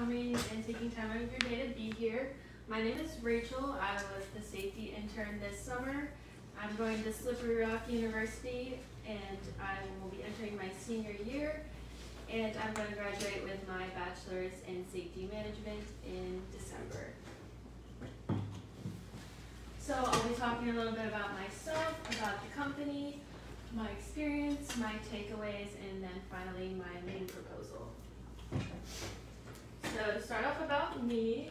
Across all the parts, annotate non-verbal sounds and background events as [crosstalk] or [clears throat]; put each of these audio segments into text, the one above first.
coming and taking time out of your day to be here. My name is Rachel. I was the safety intern this summer. I'm going to Slippery Rock University and I will be entering my senior year. And I'm going to graduate with my bachelor's in safety management in December. So I'll be talking a little bit about myself, about the company, my experience, my takeaways, and then finally my main proposal. So to start off about me,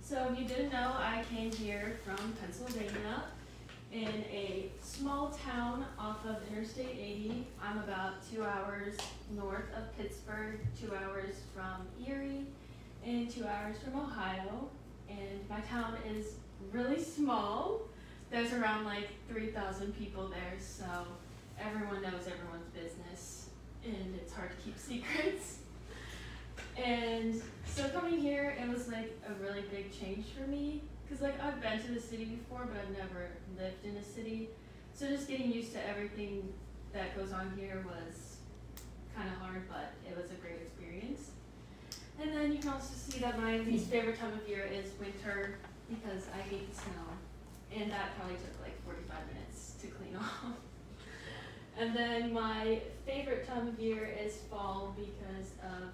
so if you didn't know, I came here from Pennsylvania in a small town off of Interstate 80. I'm about two hours north of Pittsburgh, two hours from Erie, and two hours from Ohio. And my town is really small. There's around like 3,000 people there, so everyone knows everyone's business, and it's hard to keep [laughs] secrets. And so coming here, it was like a really big change for me, because like I've been to the city before, but I've never lived in a city. So just getting used to everything that goes on here was kind of hard, but it was a great experience. And then you can also see that my least favorite time of year is winter because I hate the snow. And that probably took like 45 minutes to clean [laughs] off. And then my favorite time of year is fall because of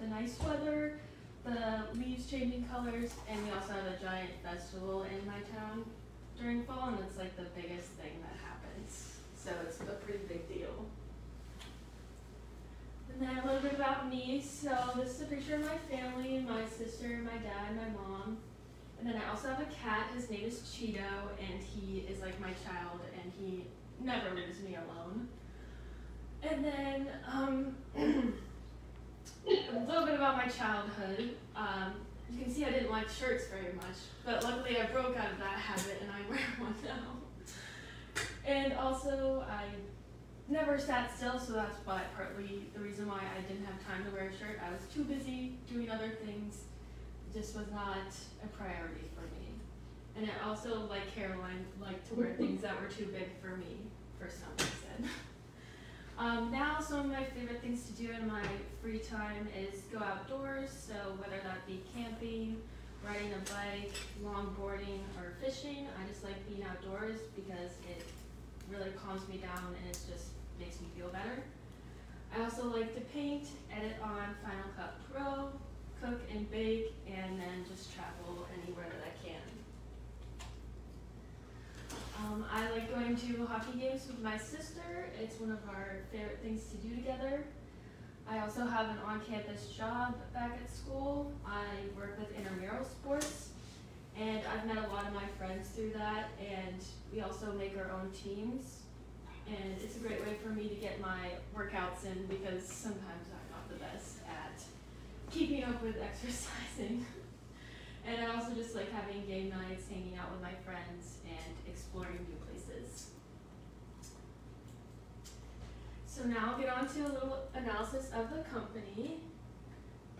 the nice weather, the leaves changing colors, and we also have a giant festival in my town during fall, and it's like the biggest thing that happens. So it's a pretty big deal. And then a little bit about me. So this is a picture of my family, my sister, my dad, my mom. And then I also have a cat, his name is Cheeto, and he is like my child, and he never leaves me alone. And then um, [clears throat] [laughs] a little bit about my childhood. Um, you can see I didn't like shirts very much, but luckily I broke out of that habit and I [laughs] wear one now. And also I never sat still, so that's why partly the reason why I didn't have time to wear a shirt. I was too busy doing other things. It just was not a priority for me. And I also, like Caroline, liked to wear things that were too big for me for some reason. [laughs] Um, now, some of my favorite things to do in my free time is go outdoors. So whether that be camping, riding a bike, longboarding, or fishing, I just like being outdoors because it really calms me down and it just makes me feel better. I also like to paint, edit on Final Cut Pro, cook and bake, and then just travel anywhere that I can. Um, I like going to hockey games with my sister. It's one of our favorite things to do together. I also have an on-campus job back at school. I work with intramural sports, and I've met a lot of my friends through that, and we also make our own teams. And it's a great way for me to get my workouts in because sometimes I'm not the best at keeping up with [laughs] exercising. and I also just like having game nights, hanging out with my friends, and exploring new places. So now I'll get on to a little analysis of the company.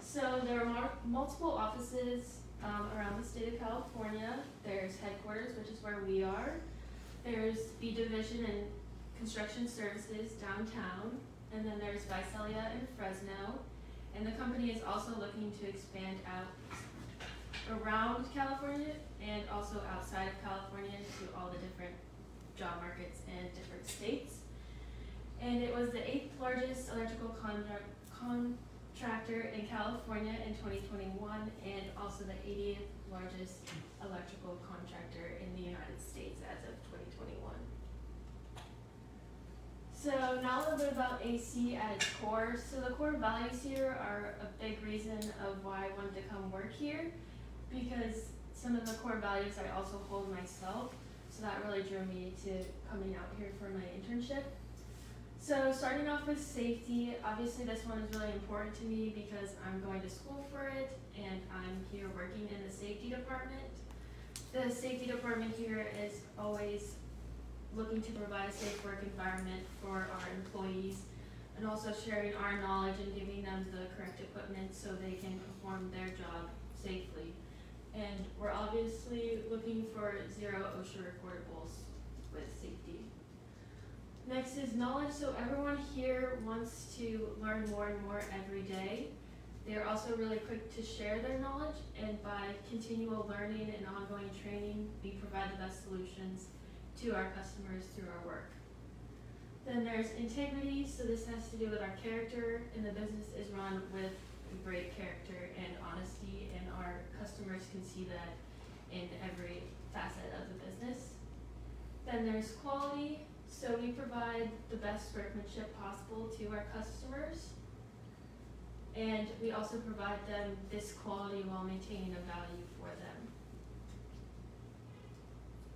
So there are multiple offices um, around the state of California. There's headquarters, which is where we are. There's B Division and Construction Services downtown. And then there's Visalia in Fresno. And the company is also looking to expand out around California and also outside of California to all the different job markets in different states. And it was the eighth largest electrical contract, contractor in California in 2021 and also the 80th largest electrical contractor in the United States as of 2021. So now a little bit about AC at its core. So the core values here are a big reason of why I wanted to come work here because some of the core values I also hold myself. So that really drew me to coming out here for my internship. So starting off with safety, obviously this one is really important to me because I'm going to school for it and I'm here working in the safety department. The safety department here is always looking to provide a safe work environment for our employees and also sharing our knowledge and giving them the correct equipment so they can perform their job safely. And we're obviously looking for zero OSHA recordables with safety. Next is knowledge. So everyone here wants to learn more and more every day. They are also really quick to share their knowledge, and by continual learning and ongoing training, we provide the best solutions to our customers through our work. Then there's integrity, so this has to do with our character, and the business is run with great character and honesty, and our customers can see that in every facet of the business. Then there's quality, so we provide the best workmanship possible to our customers. And we also provide them this quality while maintaining a value for them.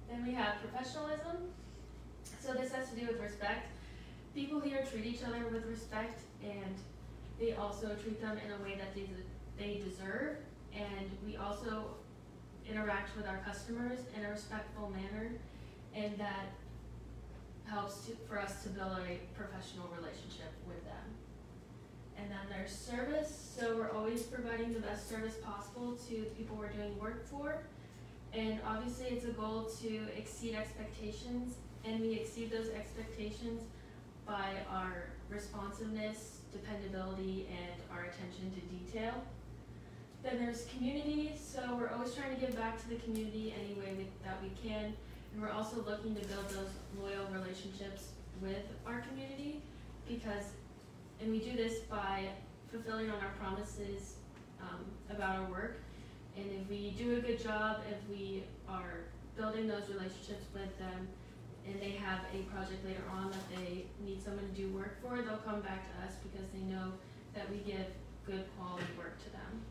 Then we have professionalism. So this has to do with respect. People here treat each other with respect and they also treat them in a way that they, they deserve. And we also interact with our customers in a respectful manner and that helps to, for us to build a professional relationship with them. And then there's service, so we're always providing the best service possible to the people we're doing work for. And obviously it's a goal to exceed expectations and we exceed those expectations by our responsiveness, dependability, and our attention to detail. Then there's community, so we're always trying to give back to the community any way that we can. We're also looking to build those loyal relationships with our community because, and we do this by fulfilling on our promises um, about our work. And if we do a good job, if we are building those relationships with them, and they have a project later on that they need someone to do work for, they'll come back to us because they know that we give good quality work to them.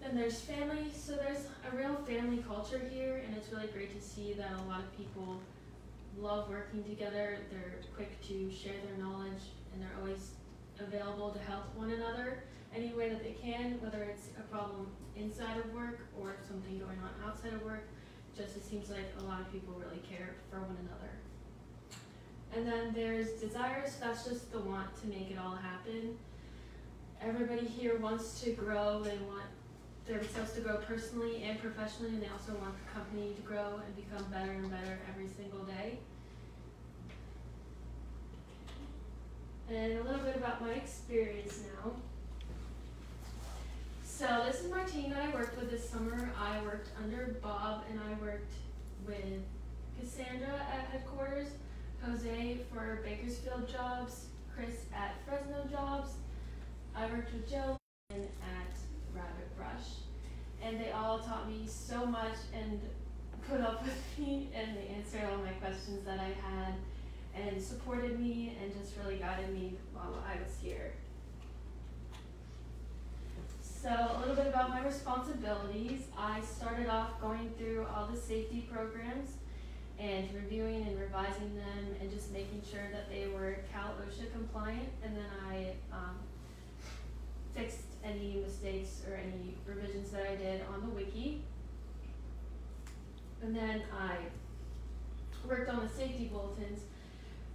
Then there's family, so there's a real family culture here, and it's really great to see that a lot of people love working together. They're quick to share their knowledge, and they're always available to help one another any way that they can, whether it's a problem inside of work or something going on outside of work just it seems like a lot of people really care for one another. And then there's desires, that's just the want to make it all happen. Everybody here wants to grow, they want themselves to grow personally and professionally, and they also want the company to grow and become better and better every single day. And a little bit about my experience now. So this is my team that I worked with this summer. I worked under Bob and I worked with Cassandra at headquarters, Jose for Bakersfield jobs, Chris at Fresno jobs. I worked with Joe at. And they all taught me so much and put up [laughs] with me and they answered all my questions that I had and supported me and just really guided me while I was here. So a little bit about my responsibilities. I started off going through all the safety programs and reviewing and revising them and just making sure that they were Cal OSHA compliant. And then I um, fixed any mistakes or any revisions that I did on the wiki. And then I worked on the safety bulletins.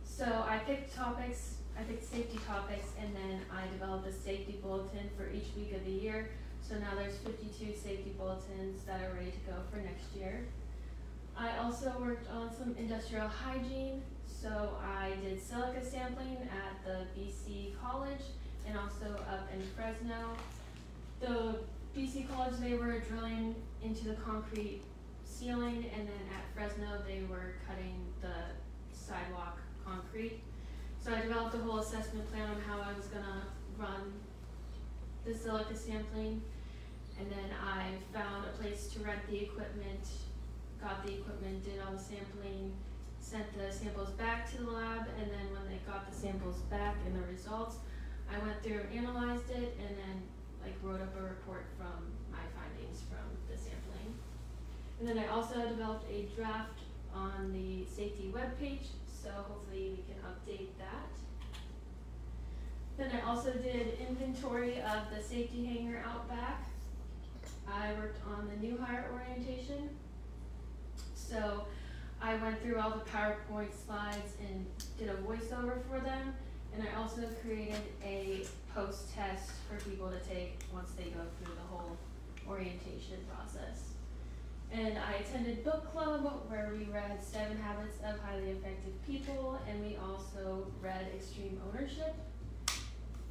So I picked topics I picked safety topics and then I developed a safety bulletin for each week of the year. So now there's 52 safety bulletins that are ready to go for next year. I also worked on some industrial hygiene. So I did silica sampling at the BC College and also up in Fresno. The BC College, they were drilling into the concrete ceiling and then at Fresno, they were cutting the sidewalk concrete. So I developed a whole assessment plan on how I was gonna run the silica sampling. And then I found a place to rent the equipment, got the equipment, did all the sampling, sent the samples back to the lab, and then when they got the samples back and the results, I went through analyzed it and then like wrote up a report from my findings from the sampling. And then I also developed a draft on the safety webpage so hopefully we can update that. Then I also did inventory of the safety hanger out back. I worked on the new hire orientation. So I went through all the PowerPoint slides and did a voiceover for them. And I also created a post test for people to take once they go through the whole orientation process. And I attended book club where we read Seven Habits of Highly Effective People, and we also read Extreme Ownership.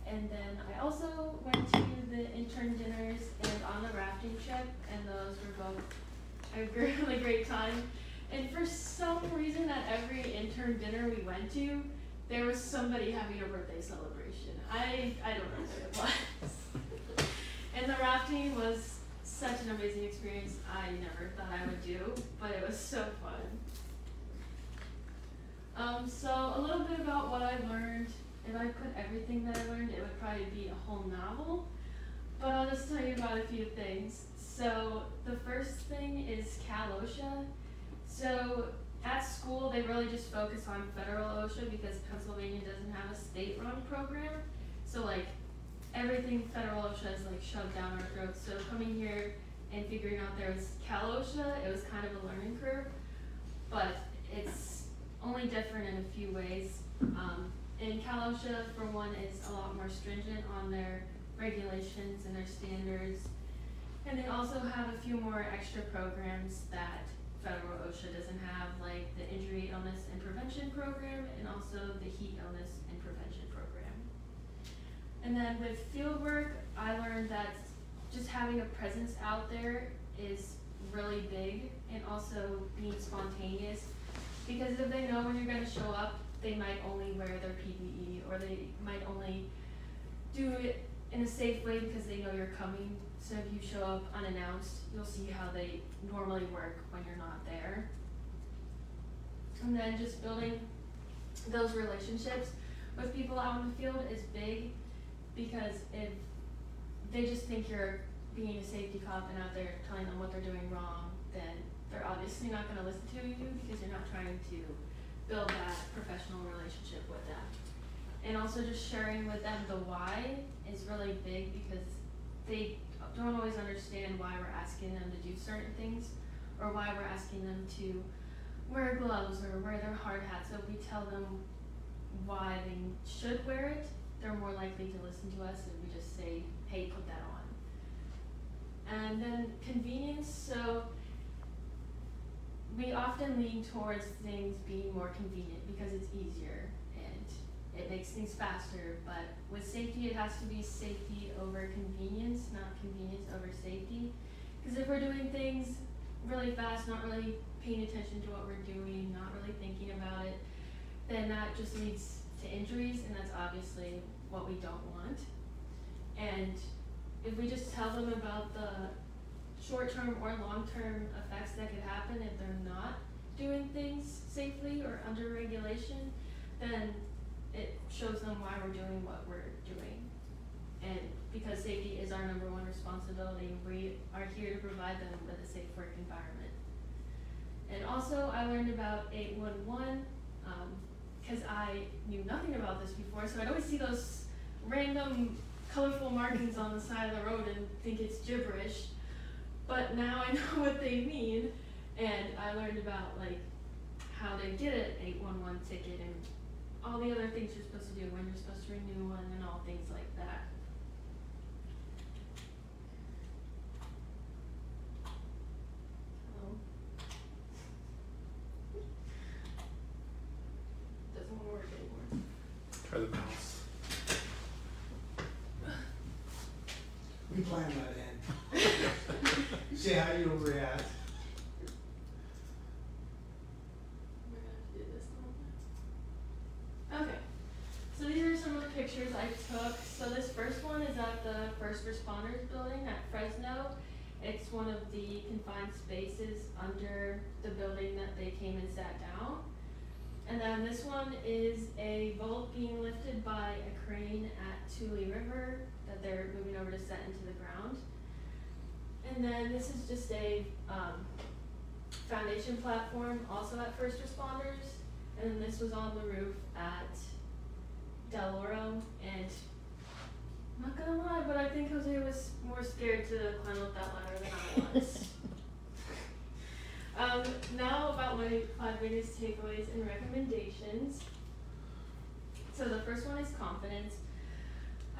And then I also went to the intern dinners and on the rafting trip, and those were both a [laughs] really great time. And for some reason, at every intern dinner we went to, there was somebody having a birthday celebration. I I don't know what it was. [laughs] and the rafting was such an amazing experience. I never thought I would do, but it was so fun. Um, so a little bit about what I learned. If I put everything that I learned, it would probably be a whole novel. But I'll just tell you about a few things. So the first thing is Cal OSHA. So at school, they really just focus on federal OSHA because Pennsylvania doesn't have a state-run program. So like everything federal OSHA is like shoved down our throats. So coming here and figuring out there was Cal OSHA, it was kind of a learning curve, but it's only different in a few ways. Um, and Cal OSHA, for one, is a lot more stringent on their regulations and their standards. And they also have a few more extra programs that federal OSHA doesn't have, like the Injury, Illness, and Prevention Program, and also the Heat Illness and Prevention Program. And then with field work, I learned that just having a presence out there is really big, and also being spontaneous. Because if they know when you're gonna show up, they might only wear their PPE, or they might only do it in a safe way because they know you're coming. So if you show up unannounced, you'll see how they normally work when you're not there. And then just building those relationships with people out in the field is big because if they just think you're being a safety cop and out there telling them what they're doing wrong, then they're obviously not going to listen to you because you're not trying to build that professional relationship with them. And also just sharing with them the why is really big because they don't always understand why we're asking them to do certain things or why we're asking them to wear gloves or wear their hard hat. So if we tell them why they should wear it, they're more likely to listen to us if we just say, hey, put that on. And then convenience, so we often lean towards things being more convenient because it's easier it makes things faster. But with safety, it has to be safety over convenience, not convenience over safety. Because if we're doing things really fast, not really paying attention to what we're doing, not really thinking about it, then that just leads to injuries, and that's obviously what we don't want. And if we just tell them about the short-term or long-term effects that could happen if they're not doing things safely or under regulation, then it shows them why we're doing what we're doing. And because safety is our number one responsibility, we are here to provide them with a safe work environment. And also, I learned about 811 because um, I knew nothing about this before, so I'd always see those random colorful markings on the side of the road and think it's gibberish. But now I [laughs] know what they mean, and I learned about like how to get an 811 ticket and all the other things you're supposed to do when you're supposed to renew one and all things like that. Hello? Doesn't wanna work anymore. Try the mouse. We planned that in. See how you react. We're gonna have to do this one. Okay, so these are some of the pictures I took. So this first one is at the First Responders Building at Fresno. It's one of the confined spaces under the building that they came and sat down. And this one is a bolt being lifted by a crane at Tule River that they're moving over to set into the ground. And then this is just a um, foundation platform also at First Responders. And this was on the roof at Del Oro. And I'm not gonna lie, but I think Jose was more scared to climb up that ladder than I was. [laughs] um, now about my five biggest takeaways and recommendations. So the first one is confidence.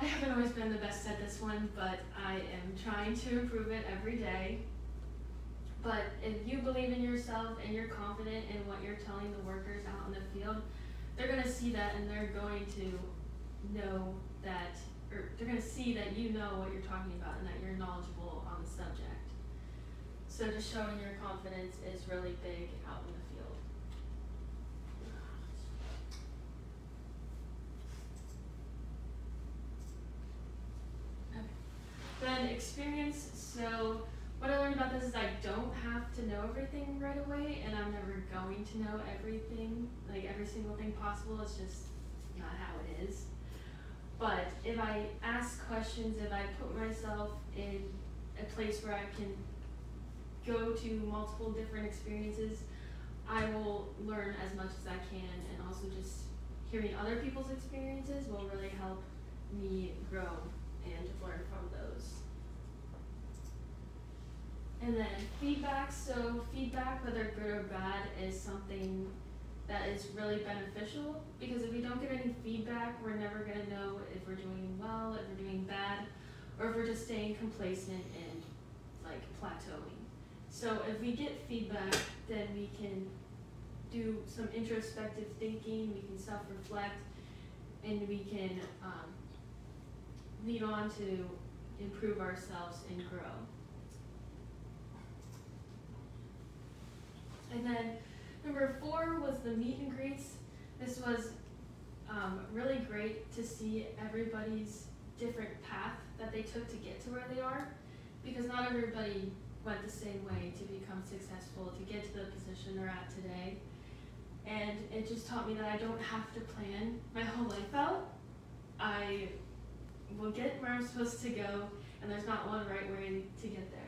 I haven't always been the best at this one, but I am trying to improve it every day. But if you believe in yourself and you're confident in what you're telling the workers out in the field, they're gonna see that and they're going to know that or they're gonna see that you know what you're talking about and that you're knowledgeable on the subject. So just showing your confidence is really big out in the field. Okay. Then experience, so what I learned about this is I don't have to know everything right away and I'm never going to know everything, like every single thing possible, it's just not how it is. But if I ask questions, if I put myself in a place where I can go to multiple different experiences, I will learn as much as I can and also just hearing other people's experiences will really help me grow and learn from those. And then feedback, so feedback, whether good or bad, is something that is really beneficial because if we don't get any feedback, we're never gonna know if we're doing well, if we're doing bad, or if we're just staying complacent and like plateauing. So if we get feedback, then we can do some introspective thinking, we can self-reflect, and we can um, lead on to improve ourselves and grow. And then number four was the meet and greets. This was um, really great to see everybody's different path that they took to get to where they are because not everybody went the same way to become successful, to get to the position they're at today. And it just taught me that I don't have to plan my whole life out. I will get where I'm supposed to go, and there's not one right way to get there.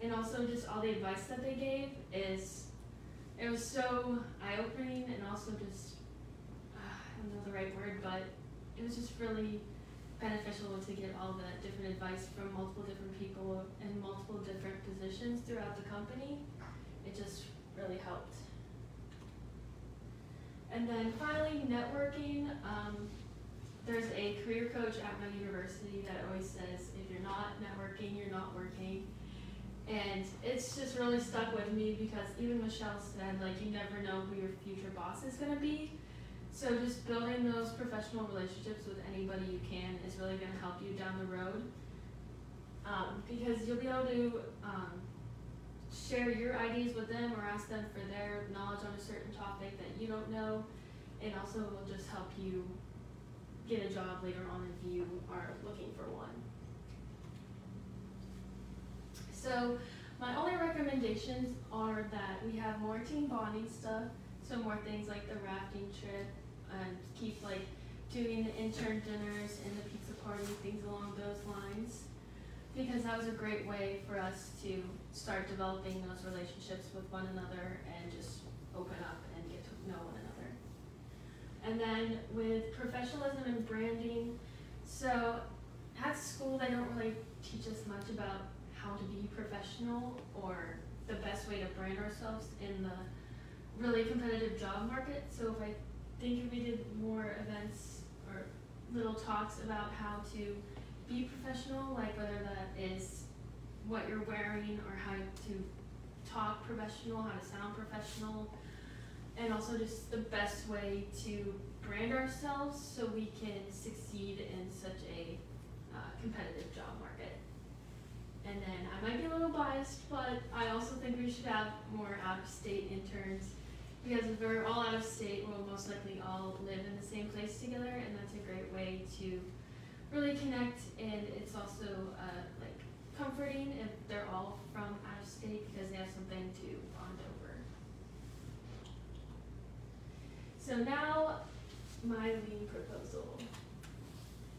And also, just all the advice that they gave is it was so eye opening and also just, uh, I don't know the right word, but it was just really beneficial to get all the different advice from multiple different people in multiple different positions throughout the company. It just really helped. And then finally, networking. Um, there's a career coach at my university that always says, if you're not networking, you're not working. And it's just really stuck with me because even Michelle said, like, you never know who your future boss is going to be. So just building those professional relationships with anybody you can is really going to help you down the road. Um, because you'll be able to um, share your ideas with them or ask them for their knowledge on a certain topic that you don't know. And also will just help you get a job later on if you are looking for one. So my only recommendations are that we have more team bonding stuff, so more things like the rafting trip, and keep like doing the intern dinners and the pizza party, things along those lines. Because that was a great way for us to start developing those relationships with one another and just open up and get to know one another. And then with professionalism and branding, so at school they don't really teach us much about how to be professional or the best way to brand ourselves in the really competitive job market. So if I think if we did more events or little talks about how to be professional, like whether that is what you're wearing or how to talk professional, how to sound professional, and also just the best way to brand ourselves so we can succeed in such a uh, competitive job market. And then I might be a little biased, but I also think we should have more out-of-state interns because if we're all out of state, we'll most likely all live in the same place together, and that's a great way to really connect. And it's also uh, like comforting if they're all from out of state because they have something to bond over. So now, my lean proposal.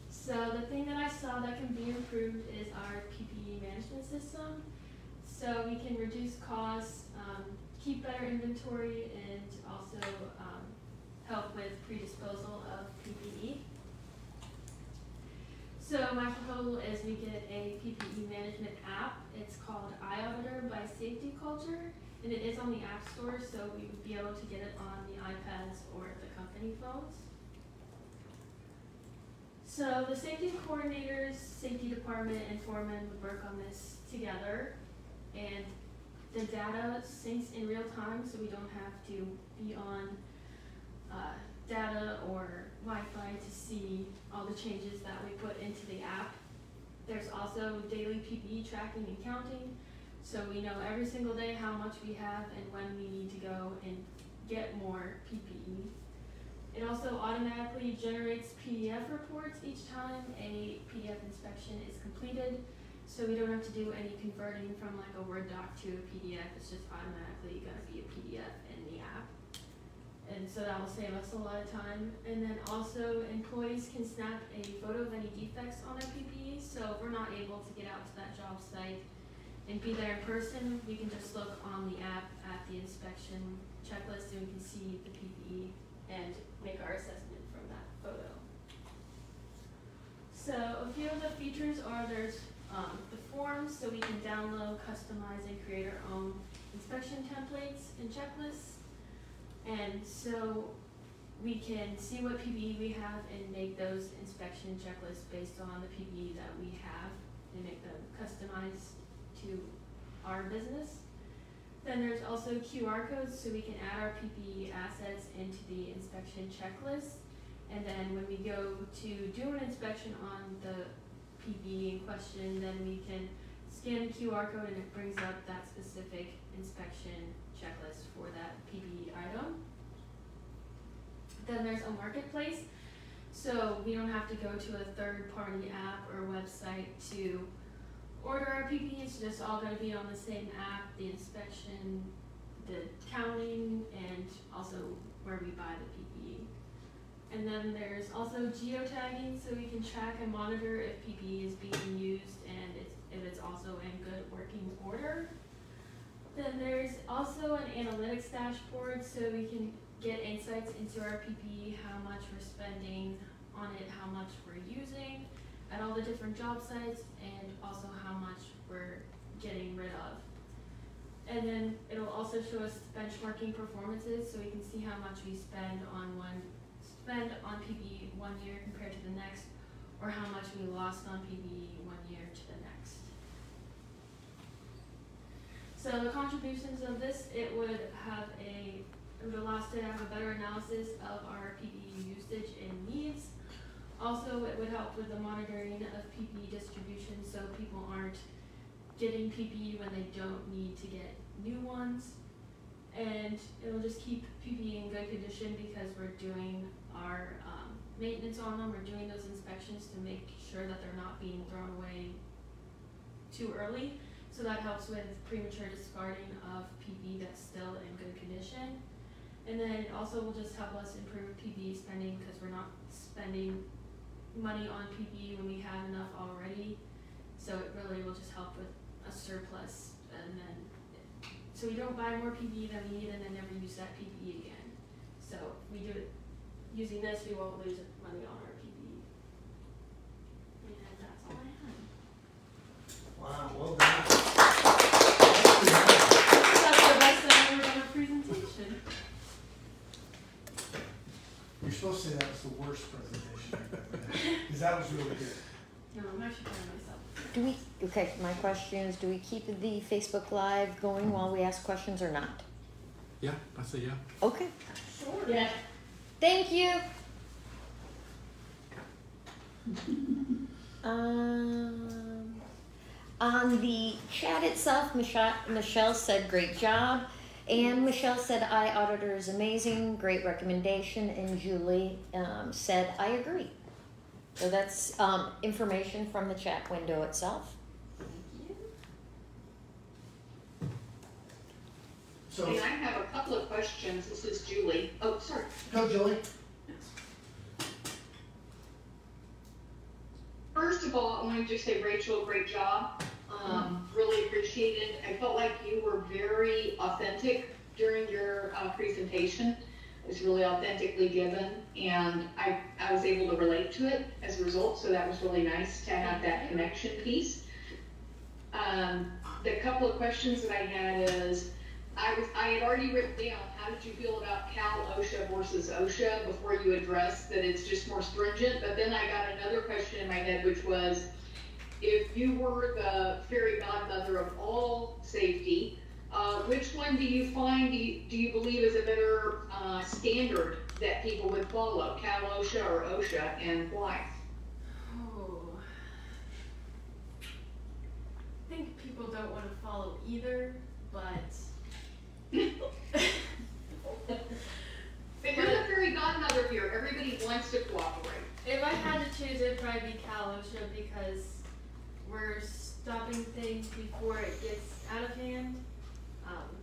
So the thing that I saw that can be improved is our PPE management system. So we can reduce costs, um, keep better inventory, and also um, help with predisposal of PPE. So my proposal is we get a PPE management app. It's called iAuditor by Safety Culture, and it is on the App Store, so we would be able to get it on the iPads or the company phones. So the safety coordinators, safety department, and foremen would work on this together, and the data syncs in real time, so we don't have to be on uh, data or Wi-Fi to see all the changes that we put into the app. There's also daily PPE tracking and counting, so we know every single day how much we have and when we need to go and get more PPE. It also automatically generates PDF reports each time a PPE inspection is completed, so we don't have to do any converting from like a Word doc to a PDF, it's just automatically gonna be a PDF in the app. And so that will save us a lot of time. And then also employees can snap a photo of any defects on their PPE, so if we're not able to get out to that job site and be there in person, we can just look on the app at the inspection checklist and we can see the PPE and make our assessment from that photo. So a few of the features are there's um, the forms, so we can download, customize, and create our own inspection templates and checklists. And so we can see what PPE we have and make those inspection checklists based on the PPE that we have and make them customized to our business. Then there's also QR codes, so we can add our PPE assets into the inspection checklist. And then when we go to do an inspection on the PPE in question, then we can scan the QR code and it brings up that specific inspection checklist for that PPE item. Then there's a marketplace, so we don't have to go to a third-party app or website to order our PPE, it's just all gonna be on the same app, the inspection, the counting, and also where we buy the PPE. And then there's also geotagging, so we can track and monitor if PPE is being used and it's, if it's also in good working order. Then there's also an analytics dashboard, so we can get insights into our PPE, how much we're spending on it, how much we're using at all the different job sites, and also how much we're getting rid of. And then it'll also show us benchmarking performances, so we can see how much we spend on one, spend on PPE one year compared to the next, or how much we lost on PPE one year to the next. So the contributions of this, it would have a, it would allow us to have a better analysis of our PPE usage and needs. Also, it would help with the monitoring of PPE distribution, so people aren't getting PPE when they don't need to get new ones. And it'll just keep PPE in good condition because we're doing our um, maintenance on them, we're doing those inspections to make sure that they're not being thrown away too early. So that helps with premature discarding of PPE that's still in good condition. And then it also will just help us improve PPE spending because we're not spending money on PPE when we have enough already. So it really will just help with a surplus and then, so we don't buy more PPE than we need and then never use that PPE again. So we do it, using this, we won't lose money on our PPE. And that's all I have. Wow, well done. That's the best I've ever done a presentation. You're supposed to say that was the worst presentation you've ever had, because that was really good. No, I'm actually proud of myself. Do we, okay, my question is, do we keep the Facebook Live going while we ask questions or not? Yeah, I say yeah. Okay, Sure. Yeah, thank you. [laughs] Um, on the chat itself, Michelle, Michelle said great job. And Michelle said iAuditor is amazing, great recommendation. And Julie um, said I agree. So that's um, information from the chat window itself. Thank you. So, and I have a couple of questions. This is Julie. Oh, sorry. go Julie. First of all, I want to just say, Rachel, great job. Um, really appreciated. I felt like you were very authentic during your uh, presentation. It was really authentically given, and I, I was able to relate to it as a result, so that was really nice to have that connection piece. Um, the couple of questions that I had is, I was, I had already written down, how did you feel about Cal OSHA versus OSHA before you addressed that it's just more stringent, but then I got another question in my head, which was, if you were the fairy godmother of all safety, uh, which one do you find, do you, do you believe is a better, uh, standard that people would follow, Cal OSHA or OSHA, and why? Oh. I think people don't want to follow either, but You're the fairy godmother here, everybody wants to cooperate. if I had to choose, it'd probably be Cal OSHA because we're stopping things before it gets out of hand. Um,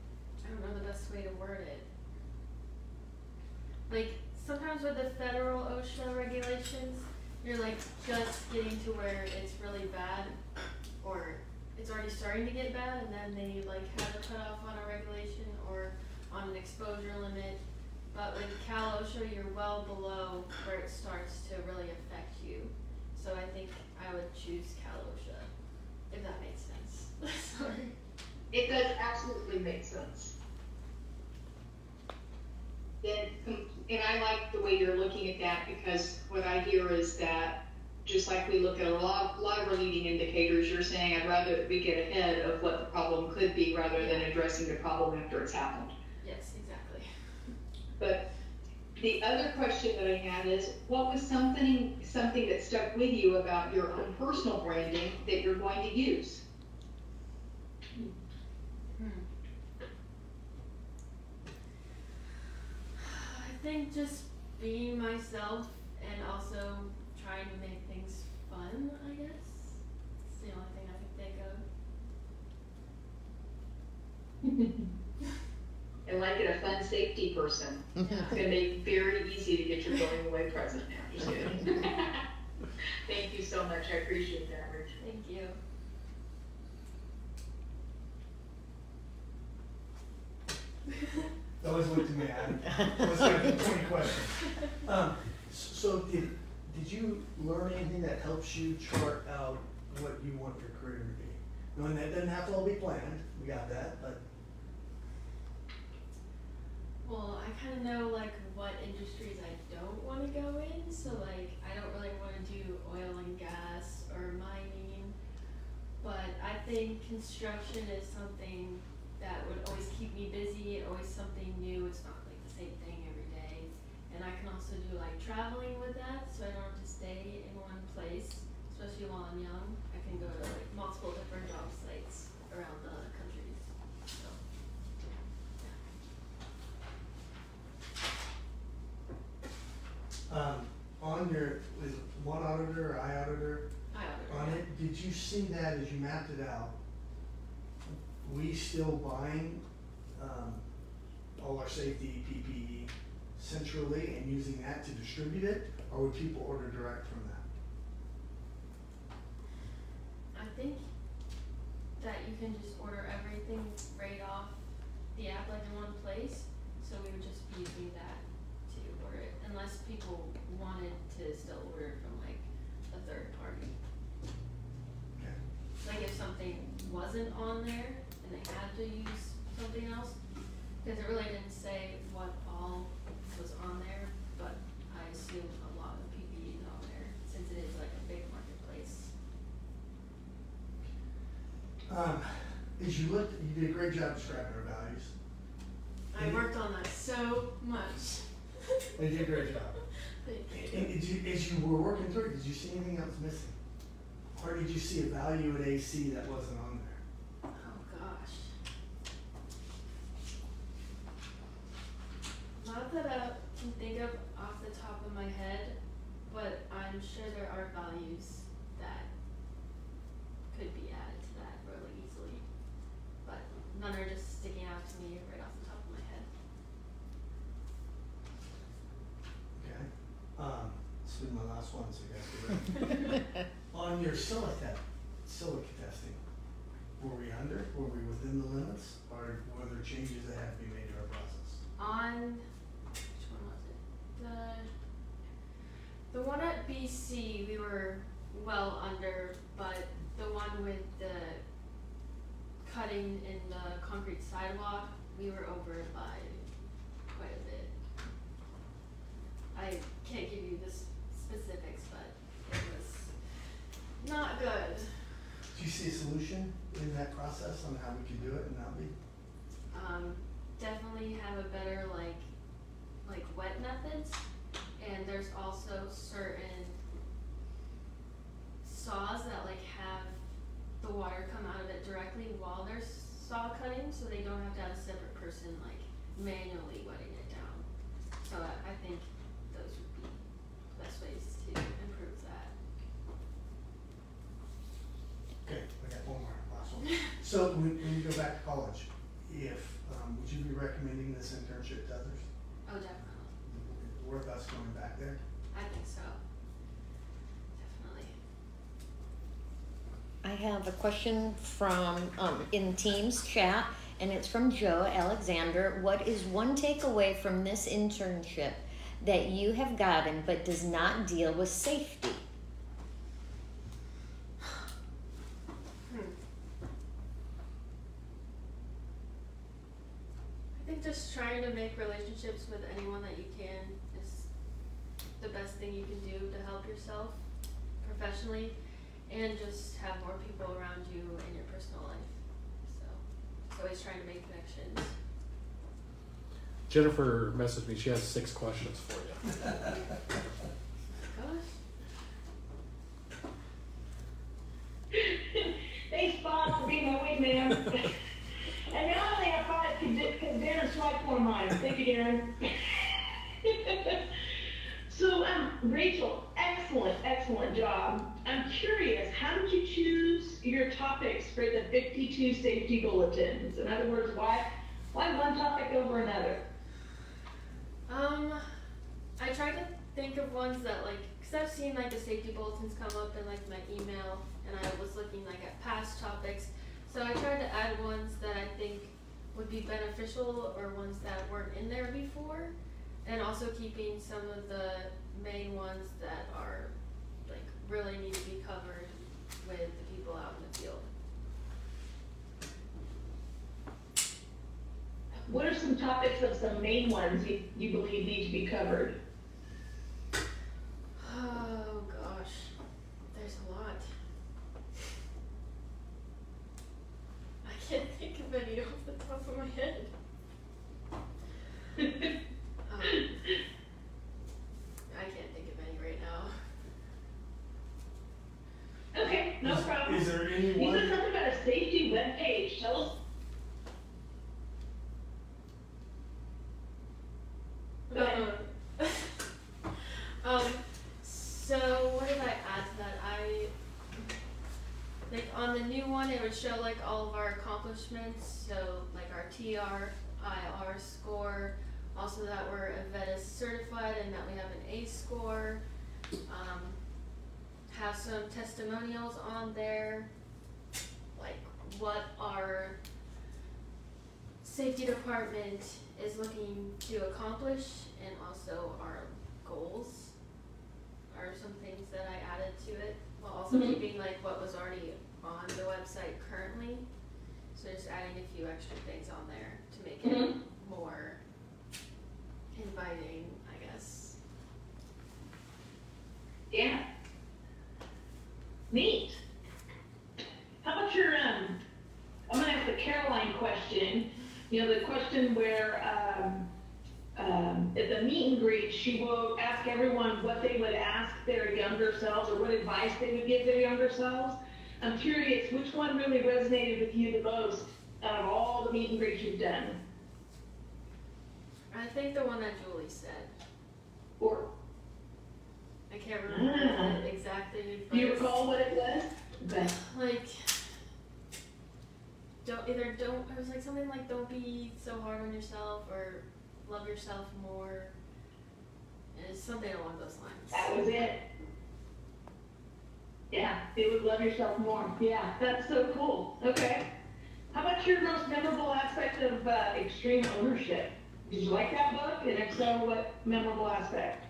I don't know the best way to word it. Like sometimes with the federal OSHA regulations, you're like just getting to where it's really bad, or it's already starting to get bad, and then they like have a cutoff on a regulation or on an exposure limit. But with Cal OSHA, you're well below where it starts to really affect you. So I think I would choose Cal OSHA, if that makes sense. [laughs] Sorry. It does absolutely make sense. And, and I like the way you're looking at that because what I hear is that just like we look at a lot, a lot of our leading indicators, you're saying I'd rather we get ahead of what the problem could be rather than addressing the problem after it's happened. Yes, exactly. But the other question that I had is, what was something, something that stuck with you about your own personal branding that you're going to use? Hmm. [sighs] I think just being myself and also trying to make fun, I guess. It's the only thing I can think of. [laughs] And like it, a fun safety person. Yeah. It's gonna be very easy to get your going away present now, just kidding. [laughs] Thank you so much, I appreciate that, Rich. Thank you. [laughs] Always look to me, Adam. Let's get twenty questions. Um, s- so did, did you learn anything that helps you chart out what you want your career to be? Knowing that doesn't have to all be planned, we got that, but, Well, I kind of know like what industries I don't want to go in. So like I don't really want to do oil and gas or mining. But I think construction is something that would always keep me busy. Always something new. It's not like the same thing every day. And I can also do like traveling with that, so I don't have to stay in one place. Especially while I'm young, I can go to like multiple different job sites around the country. So. um, on your, is one auditor or iAuditor, I on already- it, did you see that as you mapped it out? We still buying, um, all our safety PPE centrally and using that to distribute it, or would people order direct from that? I think that you can just order everything right off the app like in one place, so we would just be using that to order it, unless people wanted to still order from like a third party. Okay. Like if something wasn't on there and they had to use something else, cause it really didn't say what all was on there, but I assume a lot of PPE is on there, since it is like a big marketplace. Um, as you looked, you did a great job describing our values. I worked on that so much. You did a great job. [laughs] Thank And you. did you, as you were working through it, did you see anything else missing? Or did you see a value at AC that wasn't on there? Oh gosh. Not that I can think of off the top of my head, but I'm sure there are values that could be added to that really easily. But none are just sticking out to me right off the top of my head. Okay, um, this will be my last one, so you guys get ready. [laughs] On your silica, silica testing, were we under, were we within the limits, or were there changes that had to be made to our process? On which one was it? The the one at BC we were well under, but the one with the cutting in the concrete sidewalk, we were over by quite a bit. I can't give you the specifics, but it was not good. Do you see a solution in that process on how we could do it and not be? Um, definitely have a better like like wet methods, and there's also certain saws that like have the water come out of it directly while they're saw cutting, so they don't have to have a separate person like manually wetting it down. So I, I think those would be the best ways to improve that. Okay, I got one more, last one. [laughs] So when, when you go back to college, if, um, would you be recommending this internship to others? Oh, definitely. Worth us going back there? I think so. Definitely. I have a question from um, in Teams chat, and it's from Joe Alexander. What is one takeaway from this internship that you have gotten but does not deal with safety? Hmm. I think just trying to make relationships with anyone that you can is the best thing you can do to help yourself professionally and just have more people around you in your personal life. So just always trying to make connections. Jennifer messaged me. She has six questions for you. Gosh. Thanks, Bob, for being my wingman. and now I only have five because Darren swiped one of mine. Thank you, Darren. [laughs] so, um, Rachel, excellent, excellent job. I'm curious, how did you choose your topics for the 52 safety bulletins? In other words, why, why one topic over another? Um, I tried to think of ones that like, cause I've seen like the safety bulletins come up in like my email, and I was looking like at past topics. So I tried to add ones that I think would be beneficial or ones that weren't in there before, and also keeping some of the main ones that are like really need to be covered with the people out in the field. What are some topics of some main ones you, you believe need to be covered? Oh gosh, there's a lot. I can't think of any off the top of my head. [laughs] Um, I can't think of any right now. Okay, no Is- problem. Is there any You said one, something about a safety webpage. Tell us. Go [laughs] ahead. um, so what did I add to that? I like on the new one, it would show like all of our accomplishments. So like our TR, IR score, also that we're Avetis certified and that we have an A score. Um, have some testimonials on there, like what our safety department is looking to accomplish and also our goals are some things that I added to it while also Mhm. keeping like what was already on the website currently. So just adding a few extra things on there to make it Mhm. more inviting, I guess. Yeah. Neat. How about your, um, I'm gonna ask the Caroline question. You know, the question where, um, um, at the meet and greet, she will ask everyone what they would ask their younger selves or what advice they would give their younger selves. I'm curious, which one really resonated with you the most out of all the meet and greets you've done? I think the one that Julie said. Or, I can't remember Ah. exactly. do you recall what it was? Okay. like don't either don't it was like something like don't be so hard on yourself or love yourself more it's something along those lines That was it. Yeah, it would love yourself more. Yeah, that's so cool. Okay. How about your most memorable aspect of uh, extreme ownership? Did you like that book? And if so, what memorable aspect?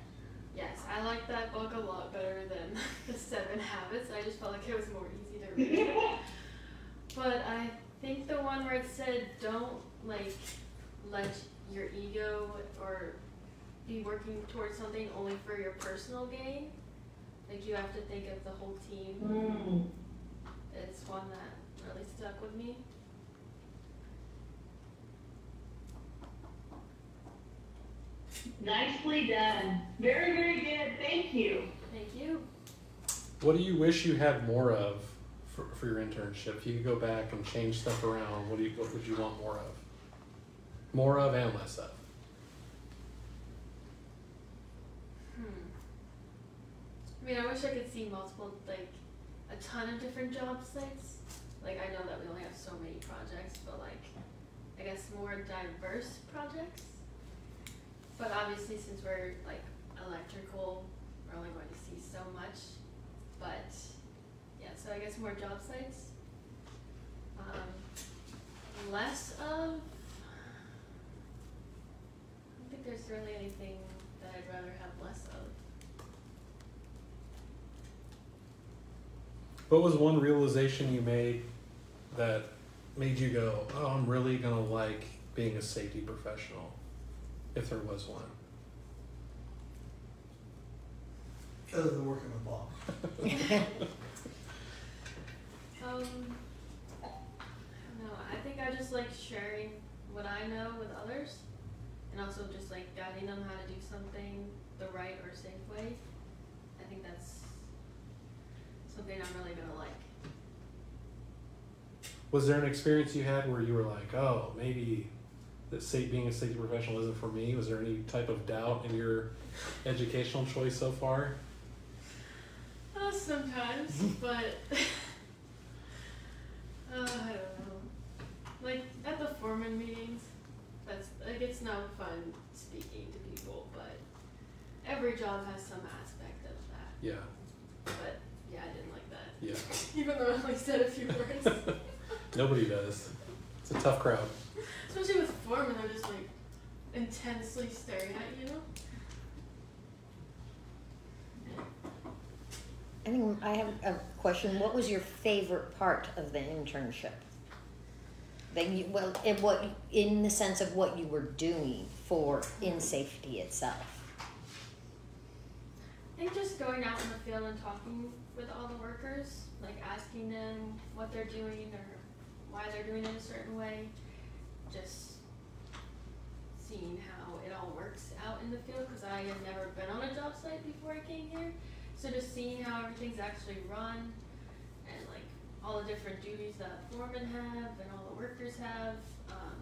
yes i like that book a lot better than [laughs] the seven habits i just felt like it was more easy to read [laughs] but i think the one where it said don't like let your ego or be working towards something only for your personal gain like you have to think of the whole team Mm. It's one that really stuck with me. Nicely done. Very, very good. Thank you. Thank you. What do you wish you had more of for, for your internship? If you could go back and change stuff around, what do you what would you want more of? More of and less of. Hmm. I mean, I wish I could see multiple, like, a ton of different job sites. Like, I know that we only have so many projects, but like, I guess more diverse projects. But obviously, since we're like electrical, we're only going to see so much. But so I guess more job sites. Um, less of. I don't think there's really anything that I'd rather have less of. What was one realization you made that made you go, "Oh, I'm really gonna like being a safety professional," if there was one? Other than working with Bob. [laughs] [laughs] Um, I don't know. I think I just like sharing what I know with others, and also just like guiding them how to do something the right or safe way. I think that's something I'm really gonna like. Was there an experience you had where you were like, "Oh, maybe that being a safety professional isn't for me"? Was there any type of doubt in your educational choice so far? Uh, sometimes, but [laughs] uh, I don't know. Like at the foreman meetings, that's like it's not fun speaking to people, but every job has some aspect of that. Yeah, But yeah, I didn't like that. yeah. [laughs] Even though I only said a few words. [laughs] Nobody does. It's a tough crowd. Especially with foremen, they're just like intensely staring at you. I think I have a question. What was your favorite part of the internship? That you well, in what in the sense of what you were doing for in safety itself. I think just going out in the field and talking with all the workers, like asking them what they're doing or why they're doing it a certain way, just seeing how it all works out in the field because I had never been on a job site before I came here. So just seeing how everything's actually run and like all the different duties that foremen have and all the workers have um,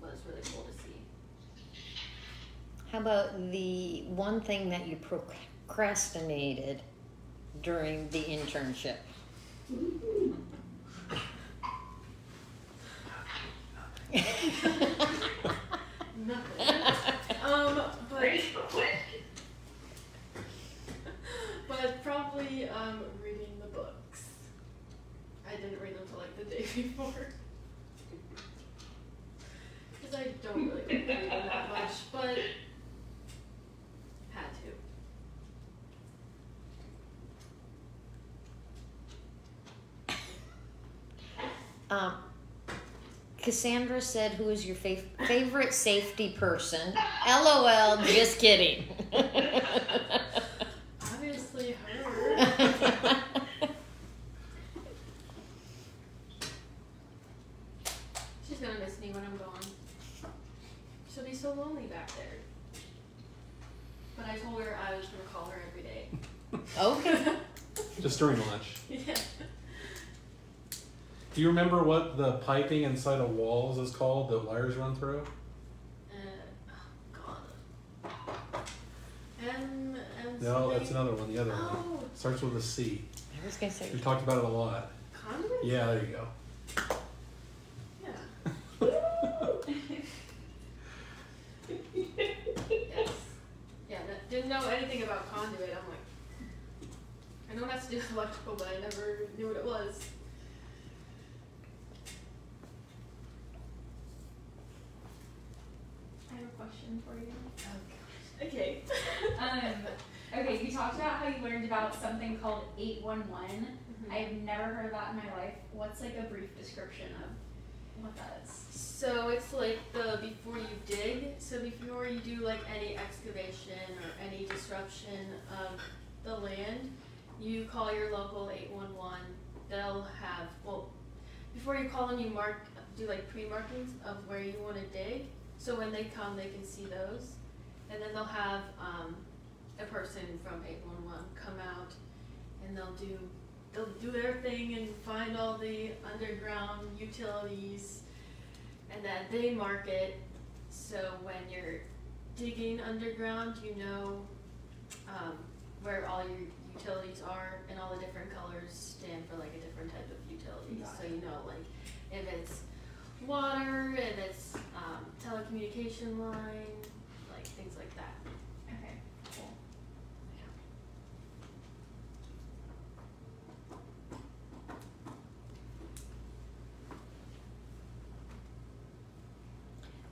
was really cool to see. How about the one thing that you procrastinated during the internship? [laughs] Nothing. um, but Great question. but probably um reading the books. I didn't read them till like the day [laughs] before. Because I don't really reading that much, but had to. Um, Cassandra said, "Who is your fav- favorite safety person?" LOL. Just kidding. [laughs] Obviously her. She's gonna miss me when I'm gone. She'll be so lonely back there. But I told her I was gonna call her every day. okay. Just during lunch. [laughs] yeah. Do you remember what the piping inside of walls is called that wires run through? Uh, oh god. M M. No, something? that's another one. The other one Oh, starts with a C. I was gonna say. We talked about it a lot. conduit. Yeah, there you go. Yeah. yes. Yeah. That, didn't know anything about conduit. I'm like, I know it has to do with electrical, but I never knew what it was. I have a question for you. Okay. [laughs] Um, okay, you talked about how you learned about something called 811. I've never heard of that in my life. What's like a brief description of what that is? So it's like the before you dig. So before you do like any excavation or any disruption of the land, you call your local eight one one. They'll have well, before you call them, you mark do like pre markings of where you want to dig. So when they come, they can see those, and then they'll have um, a person from 811 come out and they'll do they'll do their thing and find all the underground utilities and then they mark it so when you're digging underground you know um, where all your utilities are and all the different colors stand for like a different type of utility. Got so you know like if it's water if it's um, telecommunication line like things like that Okay,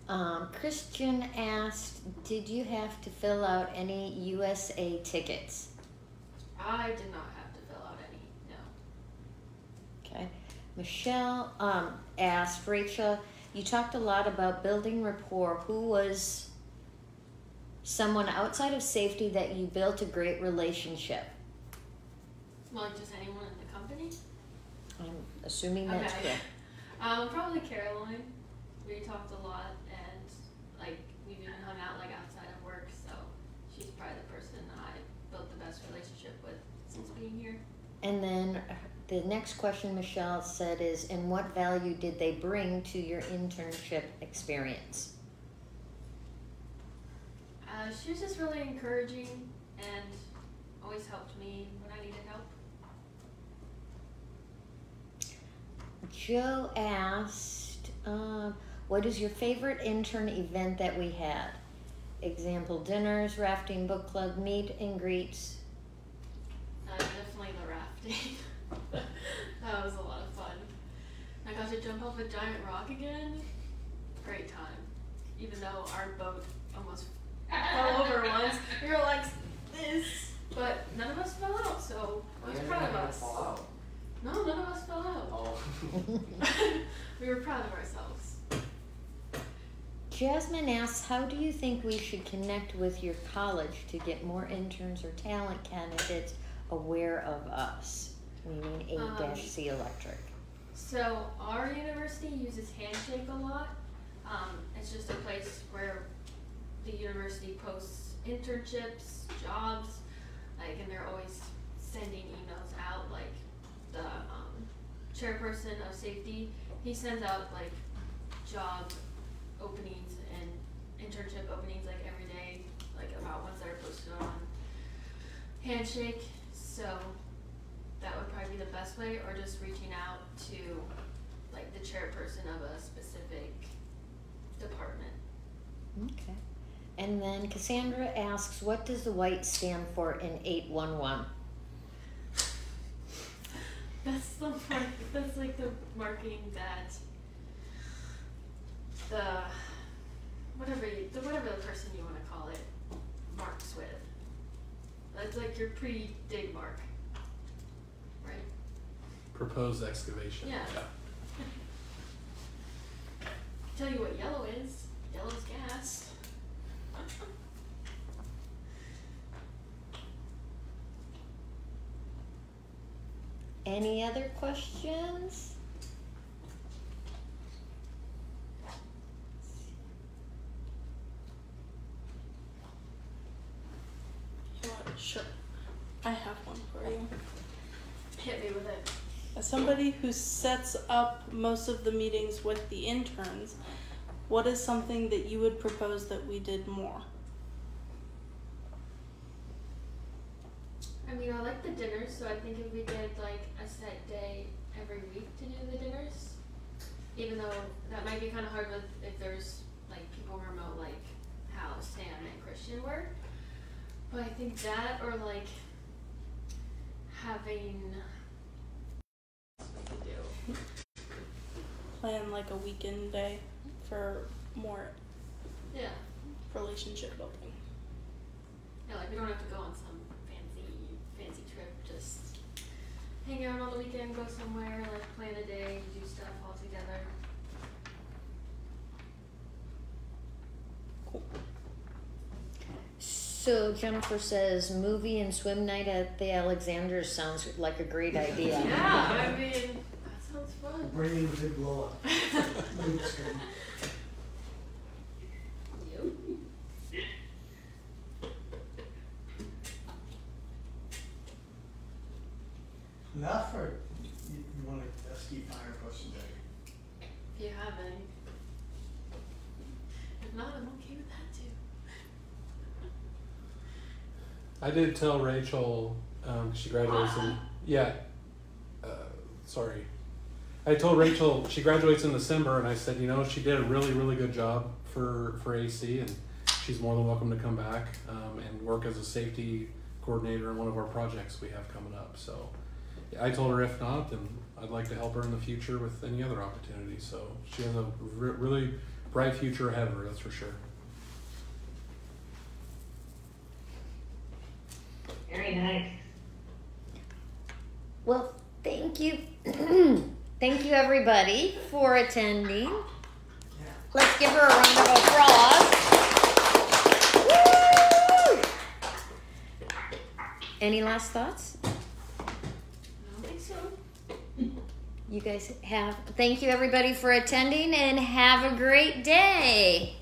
cool. Um, Christian asked, did you have to fill out any USA tickets? I did not have to fill out any, no. Okay. Michelle um, asked Rachel, you talked a lot about building rapport. Who was someone outside of safety that you built a great relationship? Like just anyone in the company? I'm assuming that's Okay. correct. [laughs] Um, probably Caroline. We talked a lot and like we've even hung out like outside of work, so she's probably the person I built the best relationship with since being here. And then the next question Michelle said is, and what value did they bring to your internship experience? Uh, she was just really encouraging and always helped me when I needed help. Joe asked, uh, what is your favorite intern event that we had? Example dinners, rafting book club, meet and greets. Uh, definitely the rafting. [laughs] that was a lot of fun. I got to jump off a giant rock again. Great time. Even though our boat almost fell over [laughs] once, we were like this, but none of us fell out, so I was proud of us. No, none of us fell out. Oh. [laughs] we were proud of ourselves. Jasmine asks, how do you think we should connect with your college to get more interns or talent candidates aware of us? Meaning A Um, dash C Electric. So our university uses Handshake a lot. Um, it's just a place where the university posts internships, jobs, like, and they're always sending emails out. Like the um, chairperson of safety, he sends out like job openings and internship openings like every day, like about ones that are posted on Handshake. So that would probably be the best way, or just reaching out to like the chairperson of a specific department. Okay. And then Cassandra asks, what does the white stand for in 811? [laughs] That's the mark. That's like the marking that the whatever you, the whatever the person you want to call it marks with. That's like your pre-dig mark, right? Proposed excavation. Yeah. [laughs] Tell you what yellow is. Yellow's gas. [laughs] Any other questions? You want- Sure. I have one for you. Hit me with it. As somebody who sets up most of the meetings with the interns, what is something that you would propose that we did more? I mean, I like the dinners, so I think if we did like a set day every week to do the dinners, even though that might be kind of hard with if there's like people remote, like how Sam and Christian were. But I think that or like having we could do. Plan like a weekend day for more Yeah, relationship building. yeah, like we don't have to go on some fancy fancy trip. Just hang out on the weekend, go somewhere, like plan a day, do stuff all together. Cool. So Jennifer says movie and swim night at the Alexanders sounds like a great idea. [laughs] Yeah, I mean, the brain did blow up. Luke's Enough or you you wanna ask you fire question today? If you have any. If not, I'm okay with that too. I did tell Rachel um, she graduates in yeah. Uh, sorry, I told Rachel she graduates in December, and I said, you know, she did a really, really good job for for AC, and she's more than welcome to come back um, and work as a safety coordinator in one of our projects we have coming up. So, I told her if not, then I'd like to help her in the future with any other opportunities. So she has a re- really bright future ahead of her, that's for sure. Very nice. Well, thank you. [clears throat] thank you, everybody, for attending. Let's give her a round of applause. Woo! Any last thoughts? I don't think so. You guys have. Thank you, everybody, for attending, and have a great day.